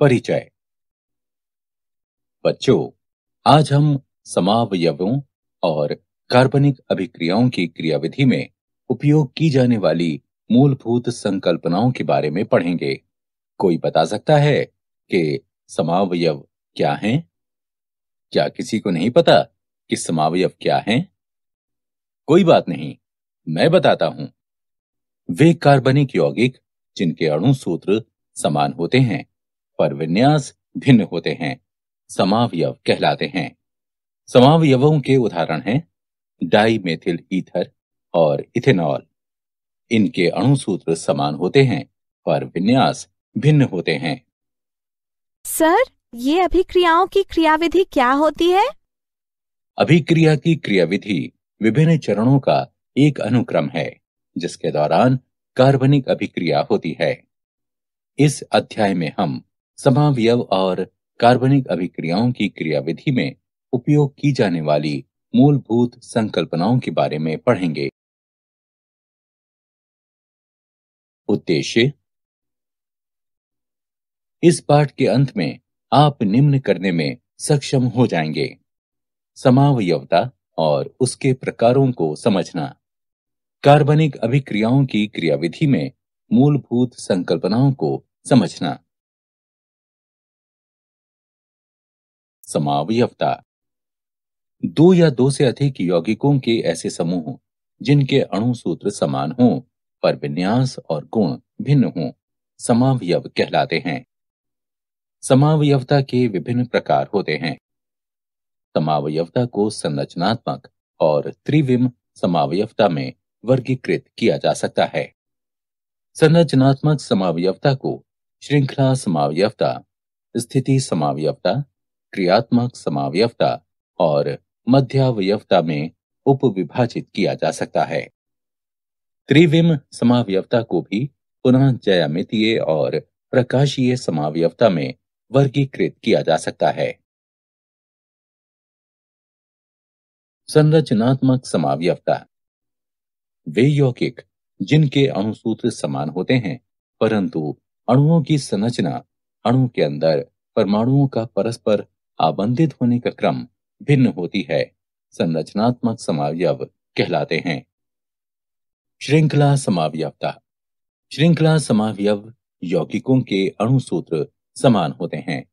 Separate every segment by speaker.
Speaker 1: परिचय बच्चों, आज हम समावयवों और कार्बनिक अभिक्रियाओं की क्रियाविधि में उपयोग की जाने वाली मूलभूत संकल्पनाओं के बारे में पढ़ेंगे कोई बता सकता है कि समावयव क्या हैं? क्या किसी को नहीं पता कि समावयव क्या हैं? कोई बात नहीं, मैं बताता हूँ वे कार्बनिक यौगिक जिनके अणु सूत्र समान होते हैं पर विन्यास भिन्न होते हैं समावयव कहलाते हैं। समावयवों के उदाहरण हैं डाईमेथिल ईथर और इथेनॉल। इनके अणु सूत्र समान होते हैं पर विन्यास भिन्न होते हैं।
Speaker 2: सर ये अभिक्रियाओं की क्रियाविधि क्या होती है?
Speaker 1: अभिक्रिया की क्रियाविधि विभिन्न चरणों का एक अनुक्रम है। जिसके दौरान कार्बनिक अभिक्रिया होती है। इस अध्याय में हम समावयव और कार्बनिक अभिक्रियाओं की क्रियाविधि में उपयोग की जाने वाली मूलभूत संकल्पनाओं के बारे में पढ़ेंगे। उद्देश्य? इस पाठ के अंत में आप निम्न करने में सक्षम हो जाएँगे। समावयवता और उसके प्रकारों को समझना। कार्बनिक अभिक्रियाओं की क्रियाविधि में मूलभूत संकल्पनाओं को समझना। समावयवता दो या दो से अधिक यौगिकों के ऐसे समूह, जिनके अणु सूत्र समान हों, पर विन्यास और गुण भिन्न हों समावयव कहलाते हैं। समावयवता के विभिन्न प्रकार होते हैं। समावयवता को संरचनात्मक और त्रिविम समावयवता में वर्गीकृत किया जा सकता है। संरचनात्मक समावयवता को श्रृंखला समावयवता, स्थिति समावयवता, क्रियात्मक समावयवता और मध्यावयवता में उपविभाजित किया जा सकता है। त्रिविम समावयवता को भी पुनः जयामितीय और प्रकाशीय समावयवता में वर्गीकृत किया जा सकता है। संरचनात्मक समावयवता वे यौगिक जिनके अणुसूत्र समान होते हैं, परंतु अणुओं की संरचना, अणु के अंदर परमाणुओं का परस्पर आबंधित होने का क्रम भिन्न होती है, संरचनात्मक समावयव कहलाते हैं। श्रृंखला समावयवता। श्रृंखला समावयव यौगिकों के अणुसूत्र समान होते हैं,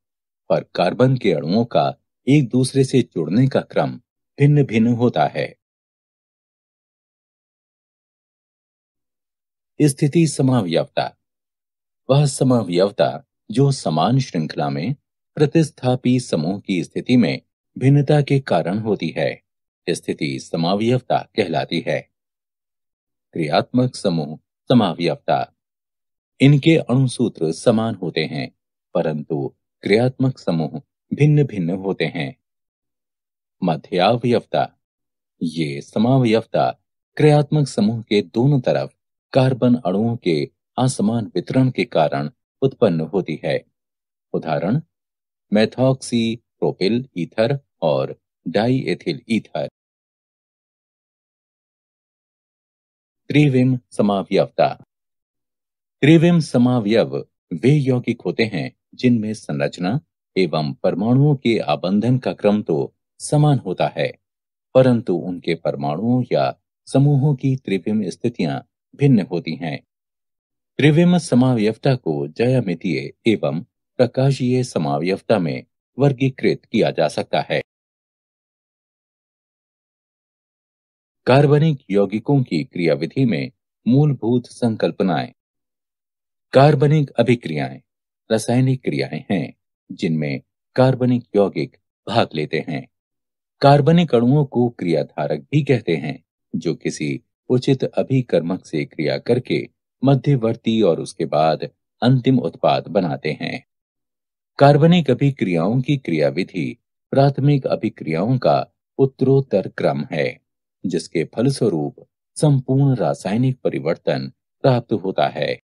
Speaker 1: पर कार्बन के अणुओं का एक दूसरे से जुड़ने का क्रम भिन्न भिन्न होता है। स्थिति समावयवता वह समावयवता जो समान श्रृंखला में प्रतिस्थापी समूह की स्थिति में भिन्नता के कारण होती है स्थिति समावयवता कहलाती है। क्रियात्मक समूह समावयवता इनके अणुसूत्र समान होते हैं, परंतु क्रियात्मक समूह भिन्न भिन्न होते हैं। मध्यावयवता। ये समावयवता क्रियात्मक समूह के दोनों तरफ़ कार्बन अणुओं के असमान वितरण के कारण उत्पन्न होती है। उदाहरण मेथॉक्सी प्रोपिल ईथर और डाईएथिल ईथर त्रिविम समावयवता। त्रिविम समावयव वे यौगिक होते हैं जिनमें संरचना एवं परमाणुओं के आबंधन का क्रम तो समान होता है, परंतु उनके परमाणुओं या समूहों की त्रिविम स्थितियाँ भिन्न होती हैं। त्रिविम समावयवता को जयामितीय एवं प्रकाशीय समावयवता में वर्गीकृत किया जा सकता है। कार्बनिक यौगिकों की क्रियाविधि में मूलभूत संकल्पनाएँ। कार्बनिक अभिक्रियाएँ, रासायनिक क्रियाएँ हैं, जिनमें कार्बनिक यौगिक भाग लेते हैं। कार्बनिक अणुओं को क्रियाधारक भी कहते हैं, जो किसी उचित अभिकर्मक से क्रिया करके मध्यवर्ती और उसके बाद अंतिम उत्पाद बनाते हैं। कार्बनिक अभिक्रियाओं की क्रियाविधि प्राथमिक अभिक्रियाओं का उत्तरोत्तर क्रम है, जिसके फलस्वरूप संपूर्ण रासायनिक परिवर्तन प्राप्त होता है।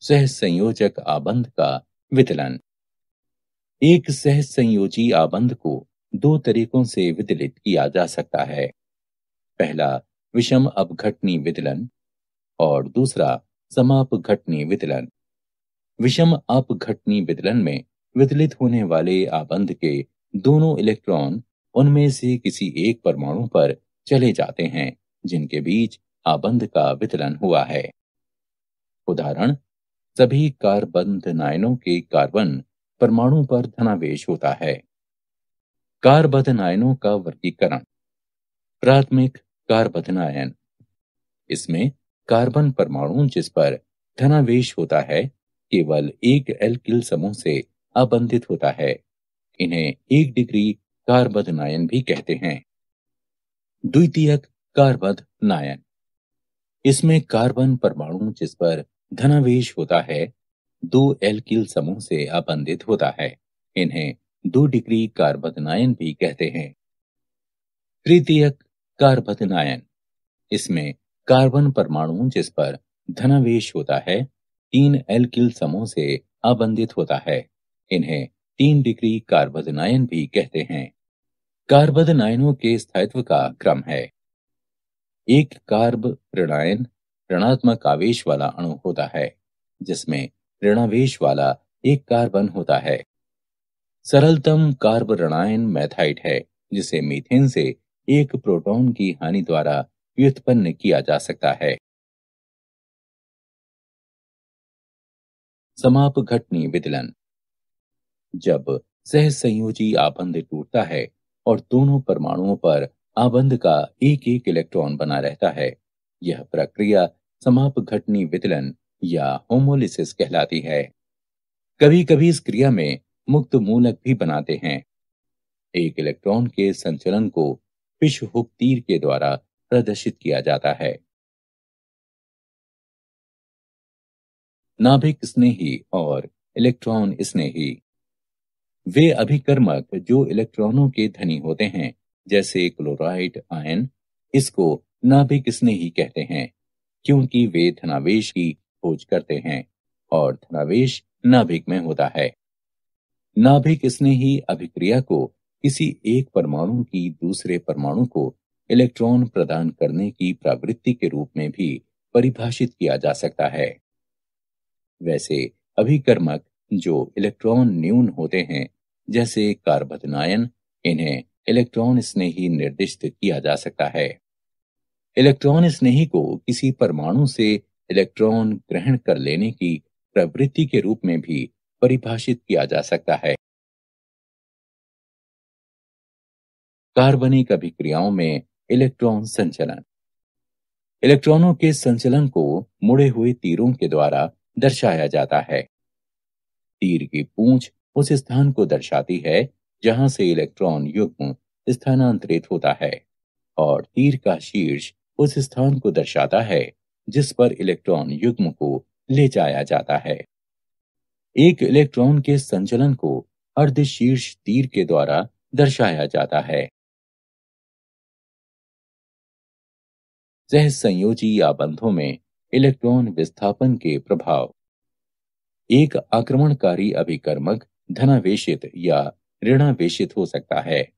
Speaker 1: सह संयोजक आबंध का वितलन। एक सह संयोजी आबंध को दो तरीकों से वितलित किया जा सकता है। पहला, विषम अपघटनी विदलन और दूसरा समापघटनी विदलन विषम अपघटनी विदलन में विदलित होने वाले आबंध के दोनों इलेक्ट्रॉन उनमें से किसी एक परमाणु पर चले जाते हैं, जिनके बीच आबंध का वितरण हुआ है। उदाहरण, सभी कार्बन नायनों के कार्बन परमाणु पर धनावेश होता है। नायनों का वर्गीकरण। प्राथमिक नायन इसमें कार्बन परमाणु जिस पर धनावेश होता है, केवल एक एल्किल समूह से आबंधित होता है। इन्हें एक डिग्री नायन भी कहते हैं। द्वितीयक नायन इसमें कार्बन परमाणु जिस पर धनावेश होता है, दो एल्किल समूह से आबंधित होता है। इन्हें दो डिग्री कार्बनायन भी कहते हैं। तृतीयक कार्बनायन इसमें कार्बन परमाणु जिस पर धनावेश होता है, तीन एल्किल समूह से आबंधित होता है। इन्हें तीन डिग्री कार्बनायन भी कहते हैं। कार्बनायनों के स्थायित्व का क्रम है। एक कार्ब ऋणायन ऋणात्मक आवेश वाला अणु होता है, जिसमें ऋणावेश वाला एक कार्बन होता है। सरलतम कार्ब ऋणायन मैथाइट है, जिसे मीथेन से एक प्रोटॉन की हानि द्वारा व्युत्पन्न किया जा सकता है। समाप घटनी विदलन जब सह संयोजी आबंध टूटता है और दोनों परमाणुओं पर आबंध का एक एक इलेक्ट्रॉन बना रहता है, यह प्रक्रिया समाप घटनी वितलन या होमोलिसिस कहलाती है। कभी कभी इस क्रिया में मुक्त मूलक भी बनाते हैं। एक इलेक्ट्रॉन के संचलन को फ़िश हुक तीर के द्वारा प्रदर्शित किया जाता है। नाभिक स्नेही और इलेक्ट्रॉन स्नेही। वे अभिकर्मक जो इलेक्ट्रॉनों के धनी होते हैं, जैसे क्लोराइड आयन, इसको नाभिक स्नेही कहते हैं, क्योंकि वे धनावेश की खोज करते हैं और धनावेश नाभिक में होता है। नाभिक स्नेही अभिक्रिया को किसी एक परमाणु की दूसरे परमाणु को इलेक्ट्रॉन प्रदान करने की प्रवृत्ति के रूप में भी परिभाषित किया जा सकता है। वैसे अभिकर्मक जो इलेक्ट्रॉन न्यून होते हैं, जैसे कार्बनायन इन्हें इलेक्ट्रॉन स्नेही निर्दिष्ट किया जा सकता है। इलेक्ट्रॉन स्नेही को किसी परमाणु से इलेक्ट्रॉन ग्रहण कर लेने की प्रवृत्ति के रूप में भी परिभाषित किया जा सकता है। कार्बनिक अभिक्रियाओं में इलेक्ट्रॉन संचलन। इलेक्ट्रॉनों के संचलन को मुड़े हुए तीरों के द्वारा दर्शाया जाता है। तीर की पूंछ उस स्थान को दर्शाती है जहाँ से इलेक्ट्रॉन युग्म स्थानांतरित होता है और तीर का शीर्ष उस स्थान को दर्शाता है जिस पर इलेक्ट्रॉन युग्म को ले जाया जाता है। एक इलेक्ट्रॉन के संचलन को अर्धशीर्ष तीर के द्वारा दर्शाया जाता है। सह संयोजी आबंधों में इलेक्ट्रॉन विस्थापन के प्रभाव। एक आक्रमणकारी अभिकर्मक धनावेशित या ऋणावेशित हो सकता है।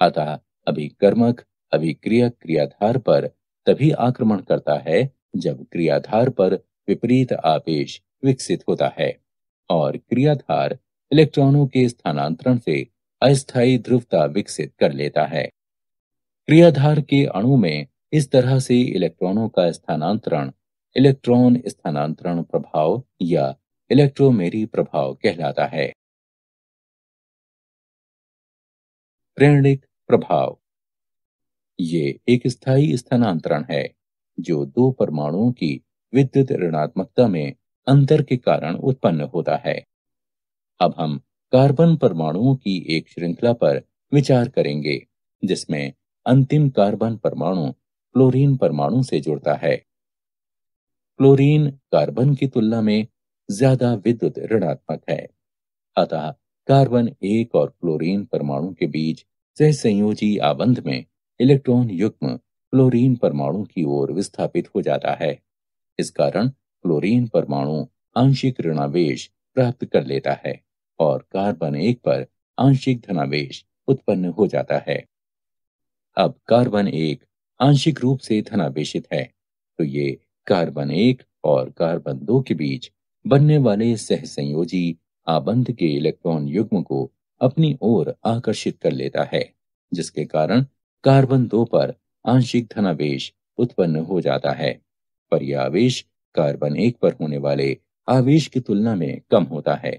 Speaker 1: अतः अभिकर्मक अभिक्रिया क्रियाधार पर तभी आक्रमण करता है जब क्रियाधार पर विपरीत आवेश विकसित होता है। और क्रियाधार इलेक्ट्रॉनों के स्थानांतरण से अस्थायी ध्रुवता विकसित कर लेता है। क्रियाधार के अणु में इस तरह से इलेक्ट्रॉनों का स्थानांतरण इलेक्ट्रॉन स्थानांतरण प्रभाव या इलेक्ट्रोमेरी प्रभाव कहलाता है। प्रेरणिक प्रभाव। ये एक स्थायी स्थानांतरण है, जो दो परमाणुओं की विद्युत ऋणात्मकता में अंतर के कारण उत्पन्न होता है। अब हम कार्बन परमाणुओं की एक श्रृंखला पर विचार करेंगे, जिसमें अंतिम कार्बन परमाणु क्लोरीन परमाणु से जुड़ता है। क्लोरीन कार्बन की तुलना में ज़्यादा विद्युत ऋणात्मक है, अतः कार्बन एक और क्लोरीन परमाणु के बीच सह संयोजी आबंध में इलेक्ट्रॉन युग्म क्लोरीन परमाणु की ओर विस्थापित हो जाता है। इस कारण क्लोरीन परमाणु आंशिक ऋणावेश प्राप्त कर लेता है और कार्बन एक पर आंशिक धनावेश उत्पन्न हो जाता है। अब कार्बन एक आंशिक रूप से धनावेशित है तो ये कार्बन एक और कार्बन दो के बीच बनने वाले सहसंयोजी आबंध के इलेक्ट्रॉन युग्म को अपनी ओर आकर्षित कर लेता है, जिसके कारण कार्बन दो पर आंशिक धनावेश उत्पन्न हो जाता है। पर यह आवेश कार्बन एक पर होने वाले आवेश की तुलना में कम होता है,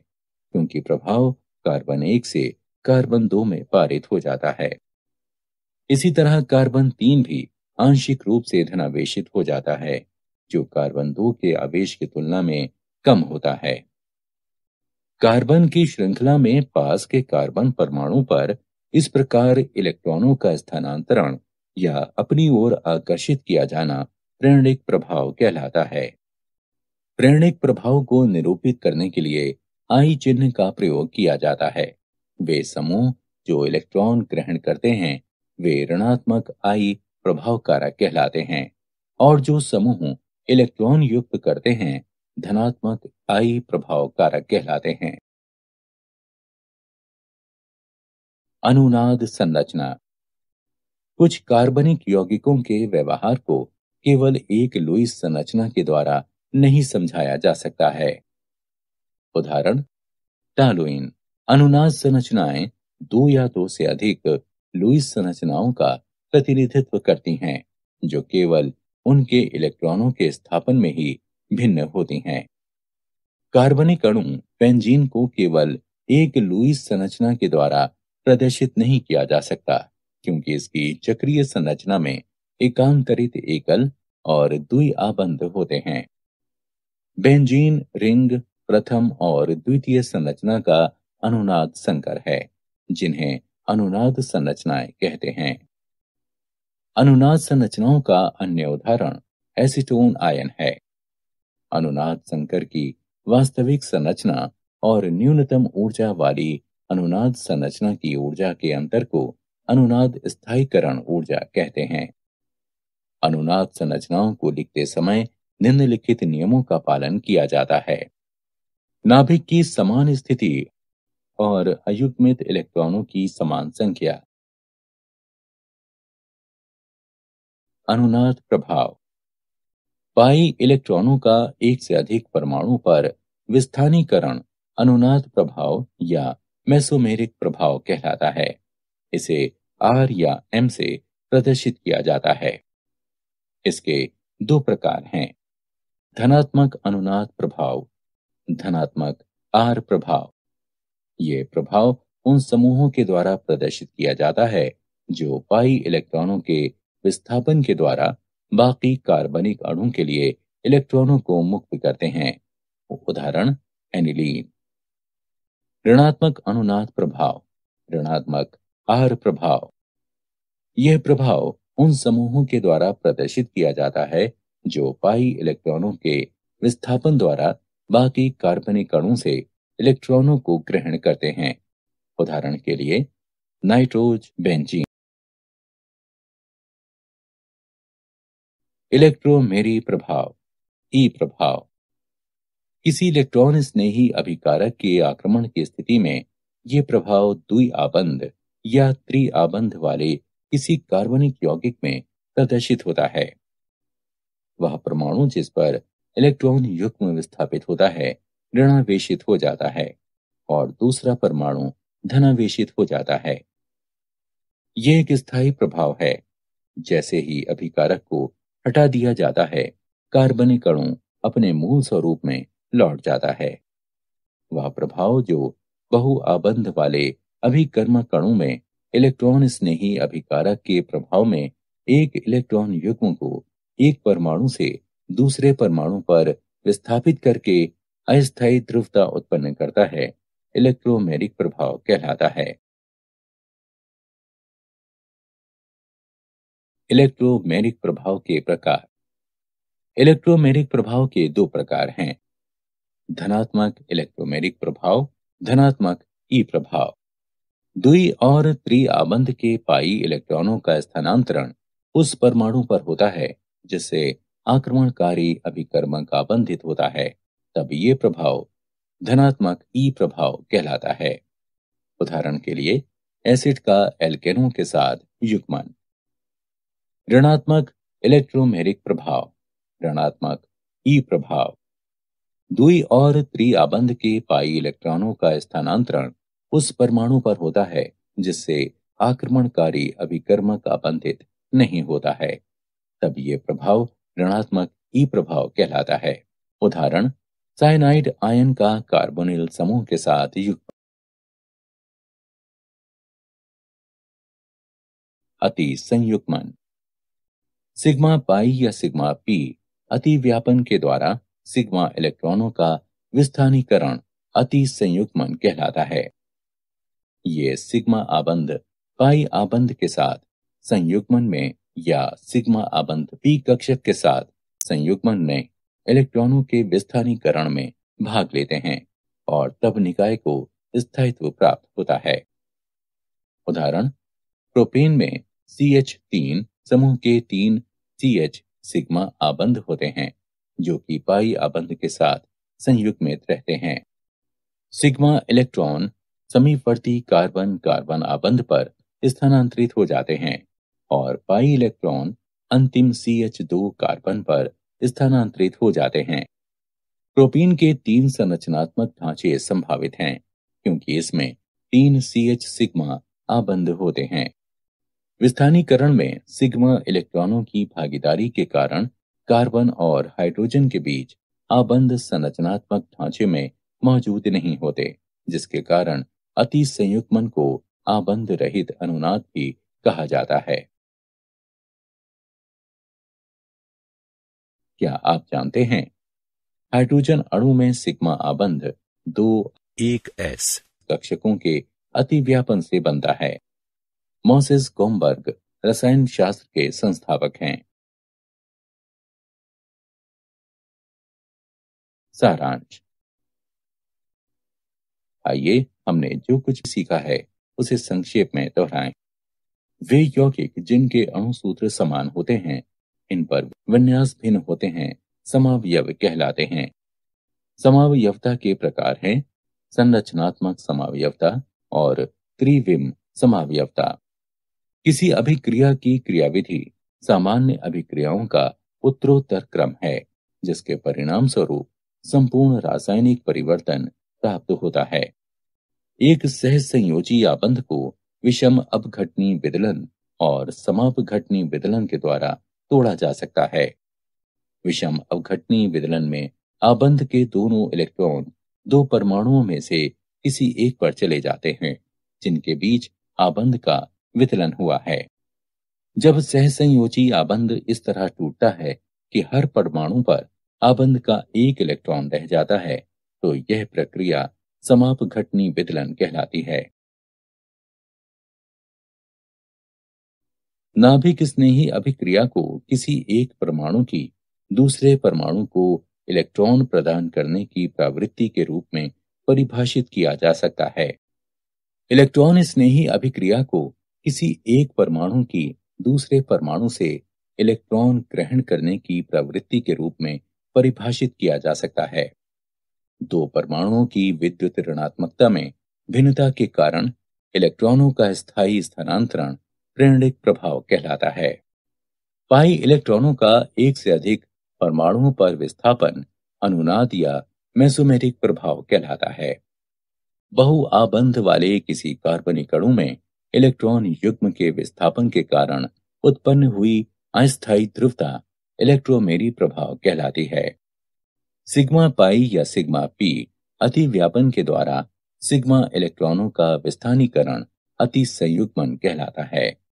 Speaker 1: क्योंकि प्रभाव कार्बन एक से कार्बन दो में पारित हो जाता है। इसी तरह कार्बन तीन भी आंशिक रूप से धनावेशित हो जाता है, जो कार्बन दो के आवेश की तुलना में कम होता है। कार्बन की श्रृंखला में पास के कार्बन परमाणु पर इस प्रकार इलेक्ट्रॉनों का स्थानांतरण या अपनी ओर आकर्षित किया जाना प्रेरणिक प्रभाव कहलाता है। प्रेरणिक प्रभाव को निरूपित करने के लिए आई चिन्ह का प्रयोग किया जाता है। वे समूह जो इलेक्ट्रॉन ग्रहण करते हैं, वे ऋणात्मक आई प्रभाव कारक कहलाते हैं और जो समूह इलेक्ट्रॉन युक्त करते हैं, धनात्मक आई प्रभाव कारक कहलाते हैं। अनुनाद संरचना। कुछ कार्बनिक यौगिकों के व्यवहार को केवल एक लुईस संरचना के द्वारा नहीं समझाया जा सकता है। उदाहरण टालुइन अनुनाद संरचनाएँ दो या दो से अधिक लुईस संरचनाओं का प्रतिनिधित्व करती हैं, जो केवल उनके इलेक्ट्रॉनों के स्थापन में ही भिन्न होती हैं। कार्बनिक अणु पेंजीन को केवल एक लुईस संरचना के द्वारा प्रदर्शित नहीं किया जा सकता, क्योंकि इसकी चक्रीय संरचना में एकांतरित एकल और द्वि आबंध होते हैं। बेंजीन रिंग प्रथम और द्वितीय संरचना का अनुनाद संकर है, जिन्हें अनुनाद संरचनाएँ कहते हैं। अनुनाद संरचनाओं का अन्य उदाहरण एसिटोन आयन है। अनुनाद संकर की वास्तविक संरचना और न्यूनतम ऊर्जा वाली अनुनाद संरचना की ऊर्जा के अंतर को अनुनाद स्थायीकरण ऊर्जा कहते हैं। अनुनाद संरचनाओं को लिखते समय निम्नलिखित नियमों का पालन किया जाता है। नाभिक की समान स्थिति और अयुग्मित इलेक्ट्रॉनों की समान संख्या। अनुनाद प्रभाव। पाई इलेक्ट्रॉनों का एक से अधिक परमाणु पर विस्थानीकरण अनुनाद प्रभाव या मेसोमेरिक प्रभाव कहलाता है। इसे आर या एम से प्रदर्शित किया जाता है। इसके दो प्रकार हैं। धनात्मक अनुनाद प्रभाव, धनात्मक आर प्रभाव। ये प्रभाव उन समूहों के द्वारा प्रदर्शित किया जाता है, जो पाई इलेक्ट्रॉनों के विस्थापन के द्वारा बाकी कार्बनिक अणु के लिए इलेक्ट्रॉनों को मुक्त करते हैं। उदाहरण, एनिलीन। ऋणात्मक अनुनाद प्रभाव, ऋणात्मक आर प्रभाव। यह प्रभाव उन समूहों के द्वारा प्रदर्शित किया जाता है जो पाई इलेक्ट्रॉनों के विस्थापन द्वारा बाकी कार्बनिक अणु से इलेक्ट्रॉनों को ग्रहण करते हैं। उदाहरण के लिए, नाइट्रोज, बेंजीन। इलेक्ट्रोमेरी प्रभाव, ई प्रभाव। किसी इलेक्ट्रॉन स्नेही अभिकारक के आक्रमण की स्थिति में ये प्रभाव द्वि आबंध या त्रि आबंध वाले किसी कार्बनिक यौगिक में प्रदर्शित होता है। वह परमाणु जिस पर इलेक्ट्रॉन युग्म विस्थापित होता है, ऋणावेशित हो जाता है और दूसरा परमाणु धनावेशित हो जाता है। यह एक स्थायी प्रभाव है। जैसे ही अभिकारक को हटा दिया जाता है, कार्बनिक अणु अपने मूल स्वरूप में लौट जाता है। वह प्रभाव जो बहु आबंध वाले अभिकर्मक अणु में इलेक्ट्रॉन स्नेही अभिकारक के प्रभाव में एक इलेक्ट्रॉन युग्म को एक परमाणु से दूसरे परमाणु पर विस्थापित करके अस्थायी ध्रुवता उत्पन्न करता है इलेक्ट्रोमेरिक प्रभाव कहलाता है। इलेक्ट्रोमेरिक प्रभाव के प्रकार। इलेक्ट्रोमेरिक प्रभाव के दो प्रकार हैं। धनात्मक इलेक्ट्रोमेरिक प्रभाव, धनात्मक ई प्रभाव। दुई और त्रि आबंध के पाई इलेक्ट्रॉनों का स्थानांतरण उस परमाणु पर होता है जिससे आक्रमणकारी अभिकर्मक आबंधित होता है, तब ये प्रभाव धनात्मक ई प्रभाव कहलाता है। उदाहरण के लिए, एसिड का एल्केनों के साथ युग्मन। ऋणात्मक इलेक्ट्रोमेरिक प्रभाव, ऋणात्मक ई प्रभाव। दुई और त्रि आबंध के पाई इलेक्ट्रॉनों का स्थानांतरण उस परमाणु पर होता है, जिससे आक्रमणकारी अभिकर्मक आबंधित नहीं होता है। तब ये प्रभाव ऋणात्मक ई प्रभाव कहलाता है। उदाहरण साइनाइड आयन का कार्बोनिल समूह के साथ युक्त अति संयुग्मन। सिग्मा पाई या सिग्मा पी अति व्यापन के द्वारा सिग्मा इलेक्ट्रॉनों का विस्थानीकरण अति संयुग्मन कहलाता है। ये सिग्मा आबंध पाई आबंध के साथ संयुग्मन में या सिग्मा आबंध पी कक्षक के साथ संयुग्मन में इलेक्ट्रॉनों के विस्थानीकरण में भाग लेते हैं और तब निकाय को स्थायित्व प्राप्त होता है। उदाहरण, प्रोपेन में CH3 समूह के तीन CH सिग्मा आबंध होते हैं, जो कि पाई आबंध के साथ संयुग्मित रहते हैं। सिग्मा इलेक्ट्रॉन समीपवर्ती कार्बन कार्बन आबंध पर स्थानांतरित हो जाते हैं। और पाई इलेक्ट्रॉन अंतिम सी एच दो कार्बन पर स्थानांतरित हो जाते हैं। प्रोपीन के तीन संरचनात्मक ढांचे संभावित हैं, क्योंकि इसमें तीन CH सिग्मा आबंध होते हैं। विस्थानीकरण में सिग्मा इलेक्ट्रॉनों की भागीदारी के कारण कार्बन और हाइड्रोजन के बीच आबंध संरचनात्मक ढांचे में मौजूद नहीं होते, जिसके कारण अति संयुग्मन को आबंध रहित अनुनाद भी कहा जाता है। क्या आप जानते हैं? हाइड्रोजन अणु में सिग्मा आबंध दो एक एस कक्षकों के अति व्यापन से बनता है। मोसेस कोमबर्ग रसायन शास्त्र के संस्थापक हैं। सारांश। आइए हमने जो कुछ सीखा है, उसे संक्षेप में दोहराएँ। वे यौगिक जिनके अणुसूत्र समान होते हैं इन पर विन्यास भिन्न होते हैं, समावयव कहलाते हैं। समावयवता के प्रकार हैं, संरचनात्मक समावयवता और त्रिविम समावयवता। किसी अभिक्रिया की क्रियाविधि सामान्य अभिक्रियाओं का उत्तरोत्तर क्रम है, जिसके परिणाम स्वरूप संपूर्ण रासायनिक परिवर्तन प्राप्त होता है। एक सह संयोजी आबंध को विषम अपघटनी विदलन और समापघटनी विदलन के द्वारा तोड़ा जा सकता है। विषम अवघटनी विदलन में आबंध के दोनों इलेक्ट्रॉन दो परमाणुओं में से किसी एक पर चले जाते हैं, जिनके बीच आबंध का वितलन हुआ है। जब सहसंयोजी आबंध इस तरह टूटता है कि हर परमाणु पर आबंध का एक इलेक्ट्रॉन रह जाता है तो यह प्रक्रिया समाप घटनी विदलन कहलाती है। नाभिक स्नेही अभिक्रिया को किसी एक परमाणु की, दूसरे परमाणु को इलेक्ट्रॉन प्रदान करने की प्रवृत्ति के रूप में परिभाषित किया जा सकता है। इलेक्ट्रॉन स्नेही अभिक्रिया को किसी एक परमाणु की, दूसरे परमाणु से इलेक्ट्रॉन ग्रहण करने की प्रवृत्ति के रूप में परिभाषित किया जा सकता है। दो परमाणुओं की विद्युत ऋणात्मकता में भिन्नता के कारण इलेक्ट्रॉनों का स्थायी स्थानांतरण प्रेरणिक प्रभाव कहलाता है। पाई इलेक्ट्रॉनों का एक से अधिक परमाणुओं पर विस्थापन, अनुनाद या मेसोमेरिक प्रभाव कहलाता है। बहु आबंध वाले किसी कार्बनिक अणु में इलेक्ट्रॉन युग्म के विस्थापन के कारण उत्पन्न हुई अस्थायी ध्रुवता इलेक्ट्रोमेरी प्रभाव कहलाती है। सिग्मा पाई या सिग्मा पी अति व्यापन के द्वारा सिग्मा इलेक्ट्रॉनों का विस्थानीकरण अति संयुग्मन कहलाता है।